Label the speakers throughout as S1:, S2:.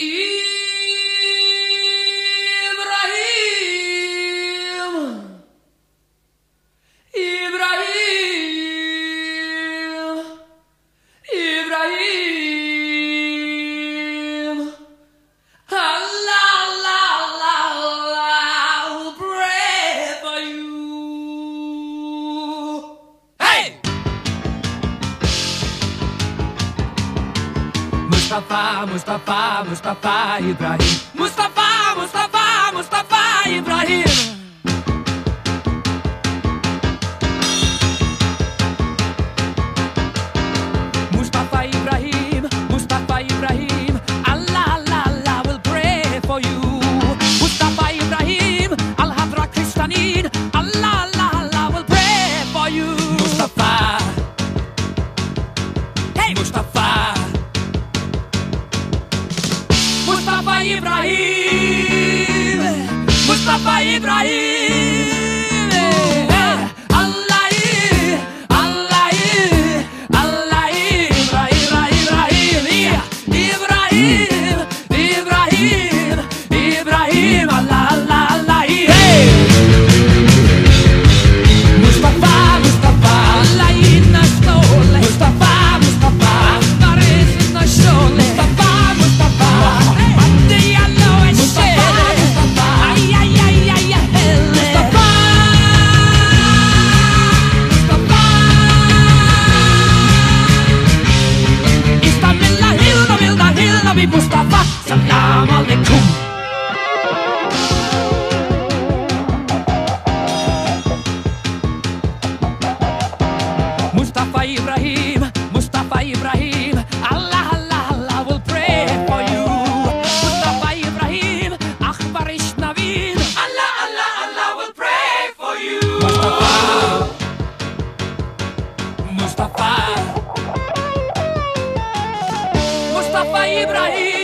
S1: Ibrahim, Mustapha, Mustapha, Mustapha Ibrahim. Mustapha, Mustapha, Mustapha Ibrahim. Mustapha Ibrahim, Mustapha Ibrahim. Allah, Allah, Allah will pray for you. Mustapha Ibrahim, Al Hadra Kristanin. Allah, Allah, Allah will pray for you. Mustapha. Hey, Mustapha. Mustafa Ibrahim. Mustapha Ibrahim, Mustapha Ibrahim, Allah, Allah, Allah will pray for you. Mustapha Ibrahim, Akbar Ishnavin, Allah, Allah, Allah will pray for you. Mustapha, Mustapha, Mustapha Ibrahim.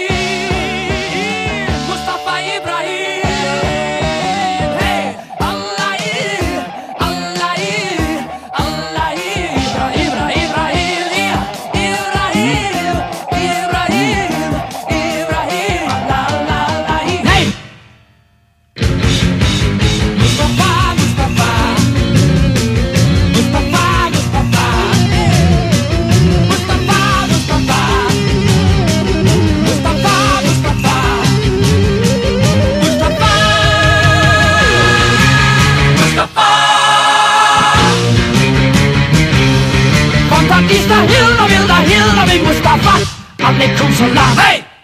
S1: Pakistan, Hilda, Vilda, Hilda, Mustapha, alle kommen so lang. Hey!